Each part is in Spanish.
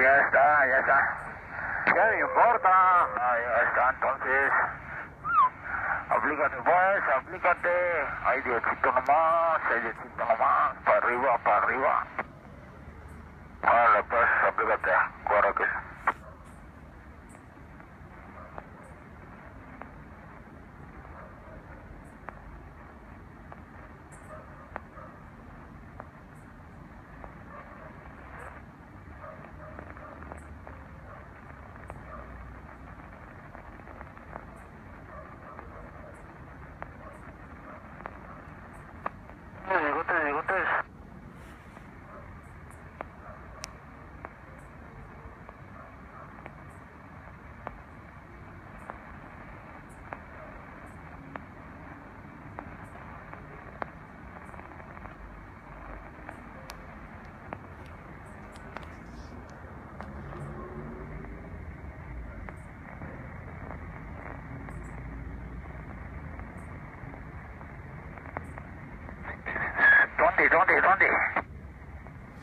Ya está, ya está. Ya no importa. Ah, ya está, entonces. Aplícate pues, aplícate. Ay, Diosito nomás, ay, Diosito nomás. Para arriba, para arriba. Vale, pues, aplícate. Cuara que. ¿Dónde, dónde, dónde?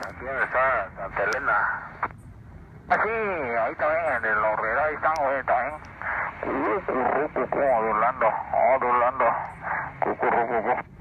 Aquí donde está Santa Elena. Ah, sí, ahí también, en el horrera, ahí están, güey, también. Cucurrucucu, adulando, adulando. Cucurrucucu.